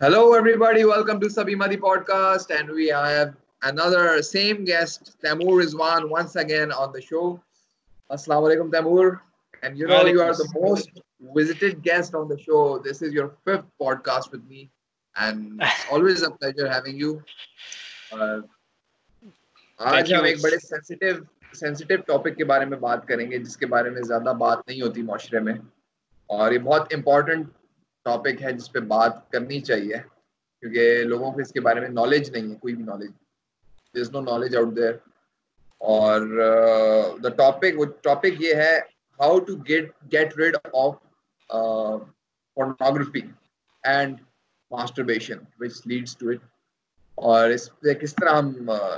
Hello, everybody. Welcome to Sabih Madeeh podcast. And we have another same guest, Tamur Rizwan, once again on the show. Assalamu alaikum, Tamur. And you know, you are the most visited guest on the show. This is your fifth podcast with me. And it's always a pleasure having you. Uh, आज हम एक बड़े sensitive sensitive topic के बारे में बात करेंगे जिसके बारे में ज्यादा बात नहीं होती माशरे में और ये बहुत टॉपिक है जिस पे बात करनी चाहिए क्योंकि लोगों को इसके बारे में नॉलेज नहीं है कोई भी knowledge is no knowledge out there और द टॉपिक वो टॉपिक ये है how to get get rid of pornography and masturbation which leads to it और इस पे किस तरह हम uh,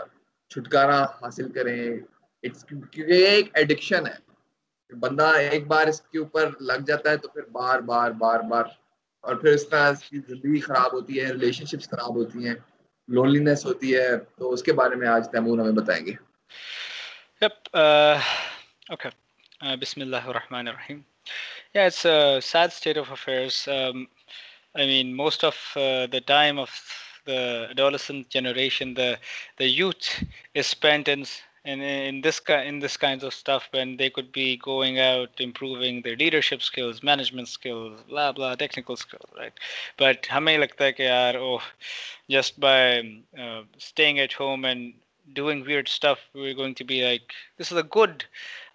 छुटकारा हासिल करें इट्स क्योंकि एक एडिक्शन है। बंदा एक बार इसके ऊपर लग जाता है तो फिर बार बार बार बार और फिर इस तरह की ज़िंदगी खराब होती है रिलेशनशिप्स खराब होती हैं लोनलीनेस होती है तो उसके बारे में आज तैमूर हमें बताएँगे Yep. Uh, okay. Uh, Bismillahirrahmanirrahim. Yeah, it's a sad state of affairs. Um, I mean, most of uh, the time of the adolescent generation, the the youth is spent in in, in this in this kinds of stuff when they could be going out improving their leadership skills management skills blah blah technical skills right? But hame lagta hai ki yaar oh just by uh, staying at home and doing weird stuff we're going to be like this is a good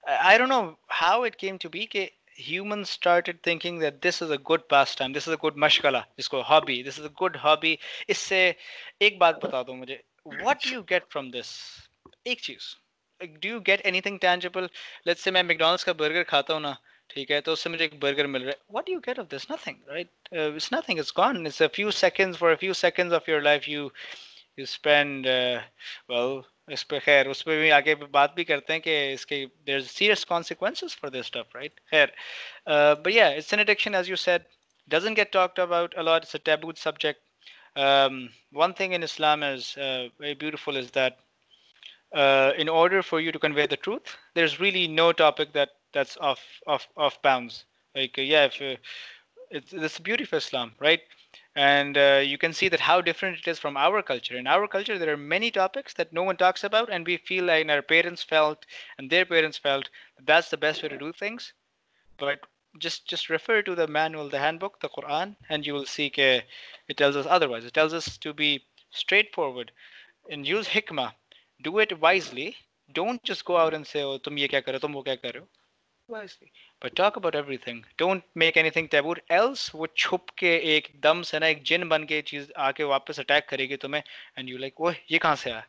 i don't know how it came to be ke humans started thinking that this is a good pastime this is a good mashgala jisko hobby this is a good hobby. isse ek baat bata do mujhe what do you get from this एक चीज do you get anything tangible let's say मैं McDonald's का burger खाता हूँ ना ठीक है तो उससे मुझे एक बर्गर मिल रहा है what you get of this nothing right it's nothing it's gone it's a few seconds for a few seconds of your life you you spend well इस पे खैर उस पर भी आगे बात भी करते हैं कि इसके there serious consequences for this stuff right खैर but yeah it's an addiction as you said doesn't get talked about a lot it's a taboo subject um, one thing in islam is uh, very beautiful is that uh, in order for you to convey the truth, there's really no topic that that's off off off bounds. Like uh, yeah, if uh, it's that's the beauty of Islam, right? And uh, you can see that how different it is from our culture. In our culture, there are many topics that no one talks about, and we feel like our parents felt and their parents felt that that's the best way to do things. But just just refer to the manual, the handbook, the Quran, and you will see it tells us otherwise. It tells us to be straightforward and use hikmah do it wisely don't just go out and say तुम ये क्या कर तुम वो क्या कर रहे हो? Wisely but talk about everything don't make वो छुप के एक दम से ना एक जिन बन के चीज़ आके वापस अटैक करेगी तुम्हें एंड यू लाइक ओह, ये कहाँ से आया?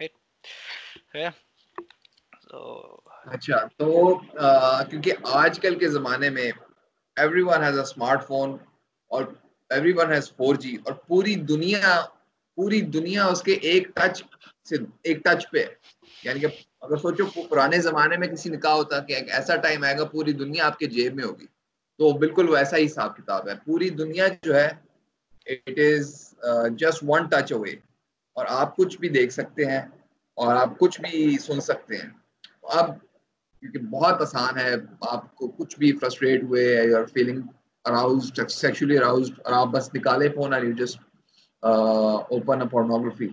राइट सो अच्छा तो क्योंकि आजकल के जमाने में एवरीवन हैज़ अ स्मार्टफ़ोन और एवरीवन हैज़ 4G और पूरी दुनिया पूरी दुनिया उसके एक टच सिर्फ़ एक टच पे यानी कि अगर सोचो, पुराने जमाने में किसी ने कहा होता कि एक ऐसा टाइम आएगा, पूरी दुनिया आपके जेब में होगी। तो बिल्कुल वैसा ही हिसाब किताब है। पूरी दुनिया जो है it is just one touch away और आप कुछ भी देख सकते हैं, और आप कुछ भी सुन सकते हैं। अब, क्योंकि बहुत आसान है, आपको कुछ भी फ्रस्ट्रेट हुए you're feeling aroused sexually aroused और आप बस निकाले फ़ोन और you just open a pornography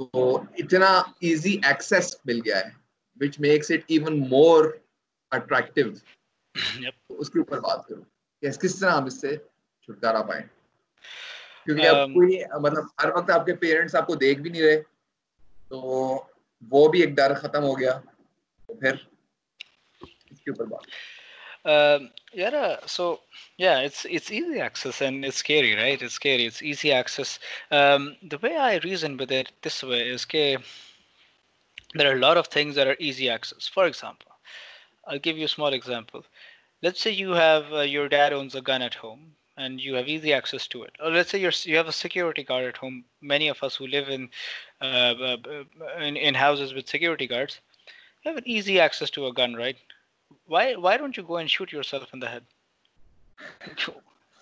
तो इतना इजी एक्सेस मिल गया है which makes it even more attractive उसके ऊपर बात करो। कि किस तरह हम इससे छुटकारा पाए? क्योंकि um, अब कोई मतलब हर वक्त आपके पेरेंट्स आपको देख भी नहीं रहे तो वो भी एक डर खत्म हो गया तो फिर इसके ऊपर बात um, yeah, so yeah, it's it's easy access and it's scary, right? It's scary. It's easy access. Um, the way I reason with it this way is that there are a lot of things that are easy access. For example, I'll give you a small example. Let's say you have uh, your dad owns a gun at home and you have easy access to it. Or let's say you're, you have a security guard at home. Many of us who live in, uh, in in houses with security guards have an easy access to a gun, right? Why why don't you go and shoot yourself in the head?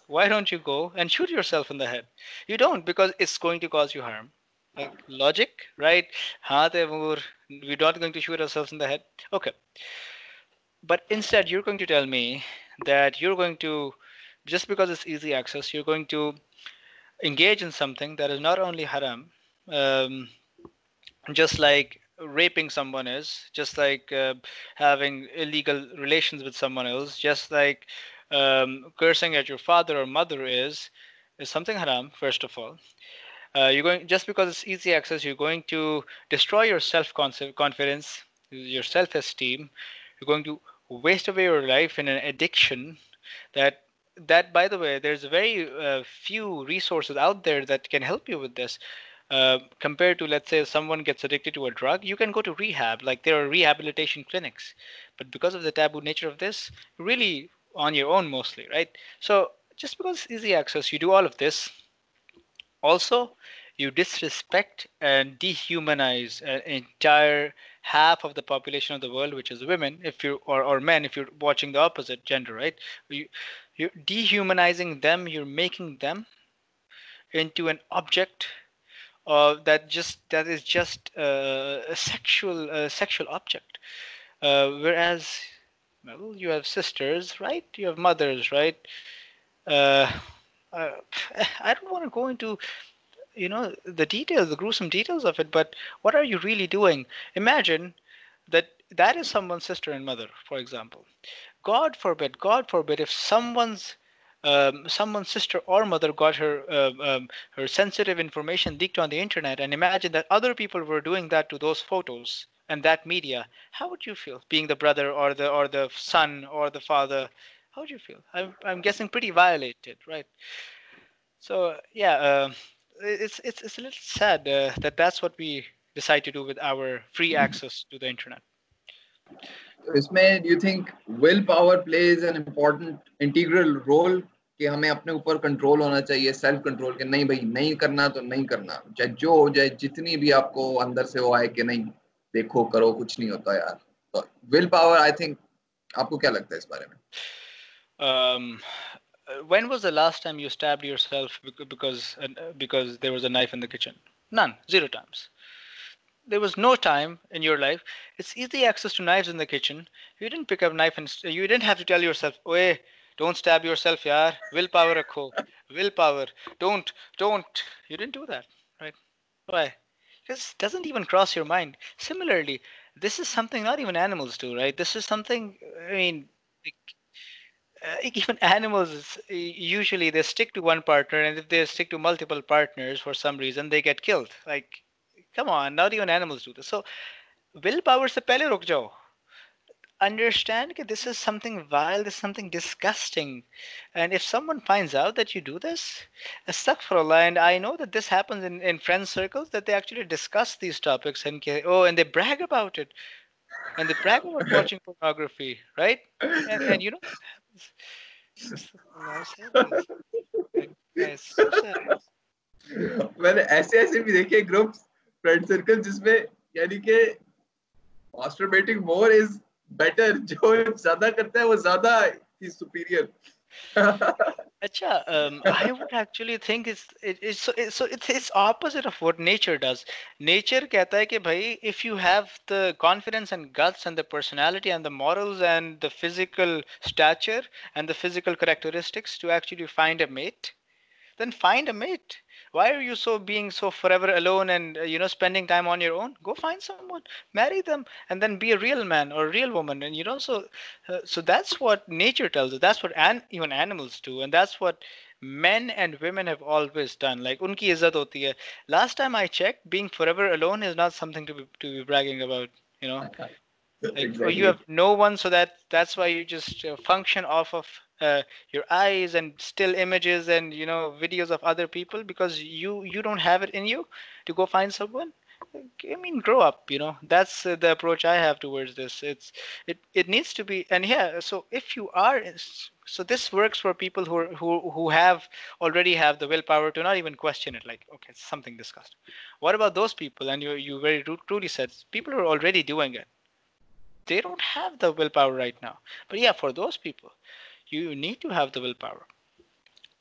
why don't you go and shoot yourself in the head? You don't because it's going to cause you harm. Like logic, right? We're not going to shoot ourselves in the head. Okay. But instead, you're going to tell me that you're going to, just because it's easy access, you're going to engage in something that is not only haram, um, just like raping someone is, just like uh, having illegal relations with someone else, just like um, cursing at your father or mother is, is something haram, first of all. Uh, you're going just because it's easy access, you're going to destroy your self confidence, your self esteem. You're going to waste away your life in an addiction that that by the way there's very uh, few resources out there that can help you with this uh, compared to let's say someone gets addicted to a drug you can go to rehab. Like there are rehabilitation clinics. But because of the taboo nature of this really on your own mostly right? So just because easy access you do all of this. Also you disrespect and dehumanize an entire half of the population of the world which is women if you or, or men if you're watching the opposite gender right? You you're dehumanizing them you're making them into an object uh, that just that is just uh, a sexual sexual object. Uh, whereas well you have sisters right? You have mothers right? Uh, uh, I don't want to go into you know the details the gruesome details of it but what are you really doing? Imagine that that is someone's sister and mother for example. God forbid god forbid if someone's um, someone's sister or mother got her um, um, her sensitive information leaked on the internet, and imagine that other people were doing that to those photos and that media. How would you feel being the brother or the or the son or the father? How would you feel? I'm I'm guessing pretty violated, right? So yeah, uh, it's it's it's a little sad uh, that that's what we decide to do with our free mm-hmm. access to the internet. So Ismail, do you think willpower plays an important integral role कि हमें अपने ऊपर control होना चाहिए self control कि नहीं भाई नहीं करना तो नहीं करना चाहे जो हो जाए जितनी भी आपको अंदर से वो आए कि नहीं देखो करो कुछ नहीं होता यार तो विल पावर आई थिंक आपको क्या लगता है इस बारे में um, Uh, when was the last time you stabbed yourself because uh, because there was a knife in the kitchen? None, zero times. There was no time in your life. It's easy access to knives in the kitchen. You didn't pick up knife and you didn't have to tell yourself, "Hey, don't stab yourself, yaar. Willpower rakho. Willpower. Don't, don't." You didn't do that, right? Why? Because it doesn't even cross your mind. Similarly, this is something not even animals do, right? This is something. I mean, uh, even animals usually they stick to one partner and if they stick to multiple partners for some reason they get killed like come on not even animals do this so willpower se pehle ruk jao understand that this is something vile this is something disgusting and if someone finds out that you do this astaghfirullah and i know that this happens in, in friend circles that they actually discuss these topics and oh and they brag about it and they brag about watching pornography right and, and you know मैंने ऐसे ऐसे भी देखे group friend circle जिसमें यानी कि masturbating more is better जो ज्यादा करता है वो ज्यादा is superior Acha, um, I would actually think it's it, it's so it, so it's, it's opposite of what nature does. Nature कहता है कि भाई if you have the confidence and guts and the personality and the morals and the physical stature and the physical characteristics to actually find a mate, then find a mate. Why are you so being so forever alone and uh, you know spending time on your own? Go find someone marry them and then be a real man or a real woman and you know so uh, so that's what nature tells us. That's what an, even animals do and that's what men and women have always done. Like unki izzat hoti hai. Last time i checked being forever alone is not something to be to be bragging about you know? Like exactly. you have no one so that that's why you just uh, function off of uh, your eyes and still images and you know videos of other people because you you don't have it in you to go find someone? I mean grow up you know. That's uh, the approach i have towards this. It's it it needs to be and yeah so if you are so this works for people who are, who who have already have the willpower to not even question it like okay it's something disgusting. What about those people? And you you very truly said people are already doing it they don't have the willpower right now. But yeah for those people you need to have the willpower.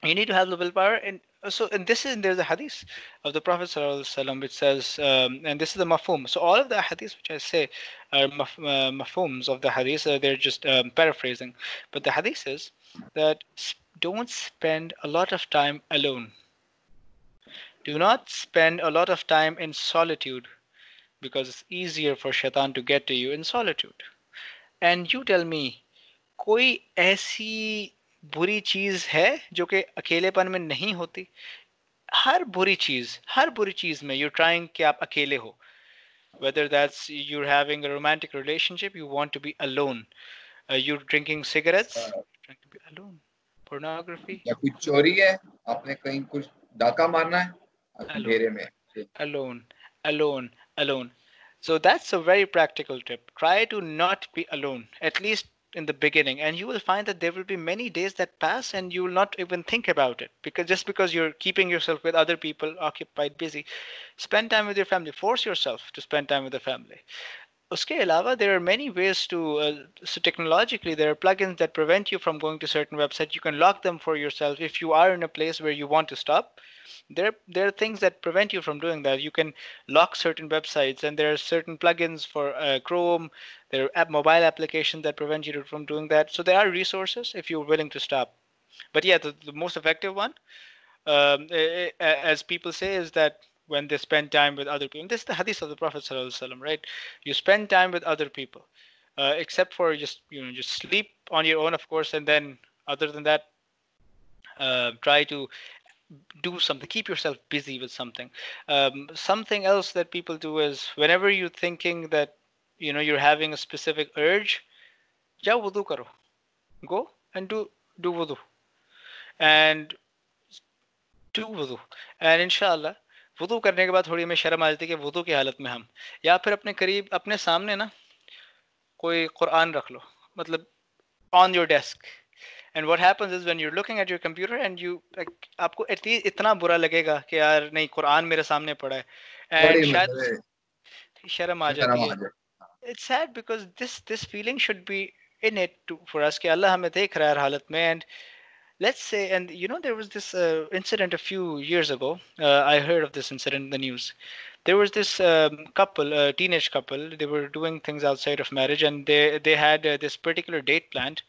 You need to have the willpower and so and this is there's a hadith of the prophet sallallahu which says um, and this is the mafhum. So all of the hadiths which i say are maf- uh, mafhums of the hadith uh, they're just um, paraphrasing. But the hadith is that don't spend a lot of time alone. Do not spend a lot of time in solitude because it's easier for shaitan to get to you in solitude. And you tell me, कोई ऐसी बुरी चीज़ है जो कि अकेलेपन में नहीं होती? हर बुरी चीज़ हर बुरी चीज़ में यू ट्राइंग कि आप अकेले हो। Whether that's you having a romantic relationship you want to be alone you drinking cigarettes trying to be alone pornography या कोई चोरी है आपने कहीं कुछ डाका मारना है? अंधेरे में। Alone alone alone so that's a very practical tip try to not be alone at least in the beginning and you will find that there will be many days that pass and you will not even think about it because just because you're keeping yourself with other people occupied busy spend time with your family force yourself to spend time with the family उसके अलावा there are many ways to uh, so technologically there are plugins that prevent you from going to certain websites you can lock them for yourself if you are in a place where you want to stop there there are things that prevent you from doing that you can lock certain websites and there are certain plugins for uh, chrome there are app, mobile applications that prevent you from doing that so there are resources if you're willing to stop but yeah the, the most effective one um, as people say is that when they spend time with other people. And this is the hadith of the prophet ﷺ, right? You spend time with other people uh, except for just you know just sleep on your own of course and then other than that uh, try to do something keep yourself busy with something. Um, something else that people do is whenever you're thinking that you know you're having a specific urge jao wudu karo. Go and do do wudu. And do wudu. And inshallah वुदू करने के बाद थोड़ी हमें शर्म आ जाती है कि वुदू की हालत में हम। या फिर अपने करीब अपने सामने ना कोई कुरान रख लो मतलब on your desk and what happens is when you are looking at your computer and you आपको एटलीस्ट इतना बुरा लगेगा कि यार नहीं कुरान मेरे सामने पड़ा है। एंड शायद शर्म आ जाती है। It's sad because this this feeling should be in it for us कि अल्लाह हमें देख रहा है हालत में and let's say and you know there was this uh, incident a few years ago uh, i heard of this incident in the news there was this um, couple a teenage couple they were doing things outside of marriage and they they had uh, this particular date planned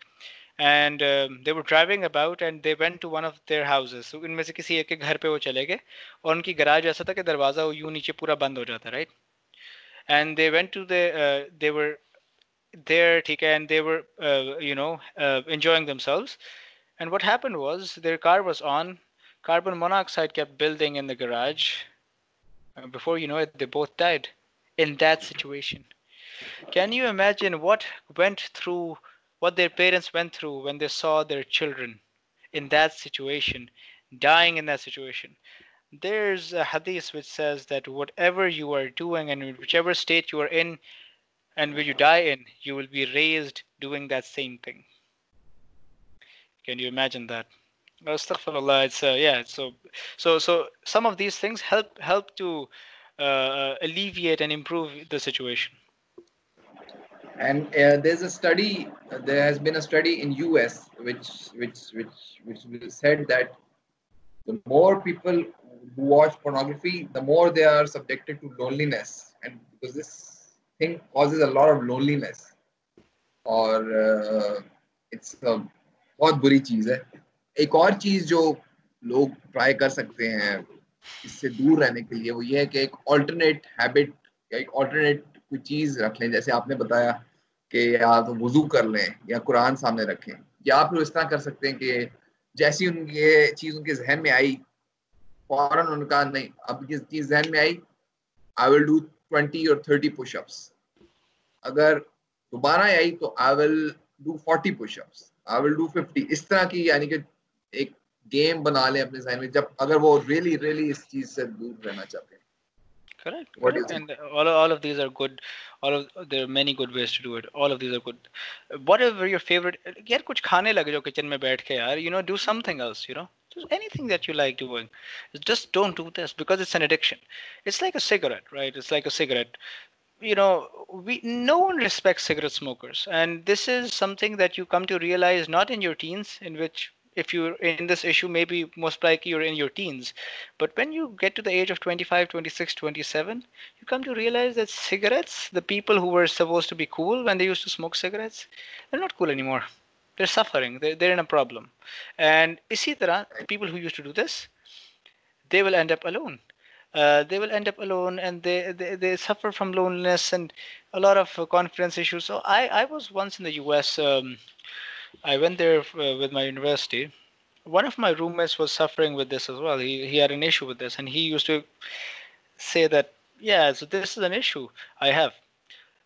and um, they were driving about and they went to one of their houses so इनमें से किसी एक के घर पे वो चले गए और उनकी गराज ऐसा था कि दरवाजा वो यूं नीचे पूरा बंद हो जाता right and they went to the uh, they were there ठीक है and they were uh, you know uh, enjoying themselves and what happened was their car was on carbon monoxide kept building in the garage uh, before you know it they both died in that situation can you imagine what went through what their parents went through when they saw their children in that situation, dying in that situation. There's a hadith which says that whatever you are doing and whichever state you are in and where you die in, you will be raised doing that same thing. Can you imagine that? Astaghfirullah. It's uh, yeah. So so so some of these things help help to uh, uh, alleviate and improve the situation. And uh, there's a study. There has been a study in US which which which which said that the more people who watch pornography, the more they are subjected to loneliness, and because this thing causes a lot of loneliness, or uh, it's a बहुत बुरी चीज़ है। एक और चीज़ जो लोग try कर सकते हैं इससे दूर रहने के लिए, वो ये है कि एक ऑल्टरनेट हैबिट या एक ऑल्टरनेट कोई चीज़ रख लें। जैसे आपने बताया कि या तो वज़ू कर लें, या कुरान सामने रखें। या फिर इस तरह कर सकते हैं कि जैसी उनकी, चीज़ उनके जहन में आई, फ़ौरन उनका नहीं, अब ये चीज़ जहन में आई आई विल डू ट्वेंटी और थर्टी पुशअप्स अगर दोबारा आई तो I will do forty pushups I will do fifty इस तरह की यानी कि एक गेम बना लें अपने जहन में जब अगर वो रियली रियली इस चीज से दूर रहना चाहते हैं correct, correct. and all, all of these are good all of there are many good ways to do it all of these are good whatever your favorite यार कुछ खाने लगे जो किचन में बैठ के यार you know do something else you know just anything that you like doing just don't do this because it's an addiction it's like a cigarette right it's like a cigarette you know we no one respects cigarette smokers. And this is something that you come to realize not in your teens in which if you're in this issue maybe most likely you're in your teens. But when you get to the age of 25 26 27 you come to realize that cigarettes the people who were supposed to be cool when they used to smoke cigarettes they're not cool anymore. They're suffering. They're, they're in a problem. And you see there are people who used to do this. They will end up alone uh, they will end up alone and they, they, they suffer from loneliness and a lot of uh, confidence issues. So I, I was once in the US. Um, I went there uh, with my university. One of my roommates was suffering with this as well. He, he had an issue with this and he used to say that, yeah, so this is an issue I have.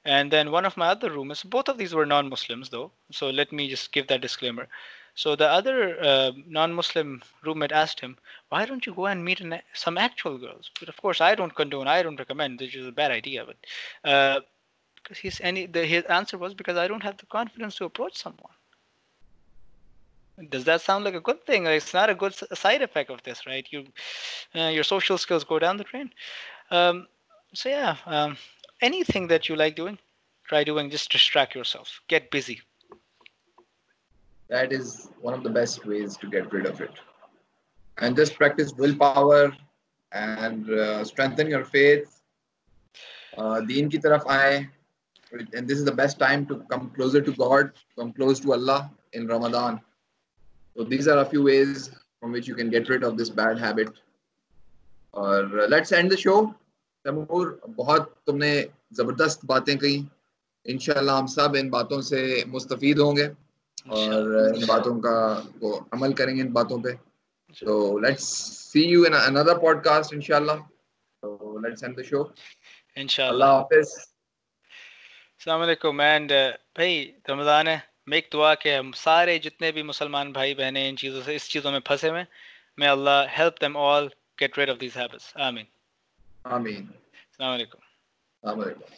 And then one of my other roommates, both of these were non Muslims though. So let me just give that disclaimer. So the other uh, non-Muslim roommate asked him, "Why don't you go and meet an, some actual girls?" But of course, I don't condone, I don't recommend. This is a bad idea. But uh, because he's any, the, his answer was because I don't have the confidence to approach someone. Does that sound like a good thing? It's not a good side effect of this, right? You, uh, your social skills go down the drain. Um, so yeah, um, anything that you like doing, try doing. Just distract yourself. Get busy that is one of the best ways to get rid of it. And just practice willpower and uh, strengthen your faith. Uh, deen ki taraf aaye. And this is the best time to come closer to God, come close to Allah in Ramadan. So these are a few ways from which you can get rid of this bad habit. और let's end the show Taimur बहुत तुमने ज़बरदस्त बातें कही इंशाल्लाह हम सब इन बातों से मुस्तफ़ीद होंगे और इन बातों का वो अमल करेंगे इन बातों पे। let's see you in another podcast inshallah. So let's end the show. inshallah Allah hafiz अस्सलाम वालेकुम एंड भाई रमज़ान है। मैं एक दुआ के हम सारे जितने भी मुसलमान भाई बहनें इन चीज़ों से इस चीज़ों में फंसे हुए मैं Allah help them all get rid of these habits आमीन आमीन अस्सलाम वालेकुम। अस्सलाम वालेकुम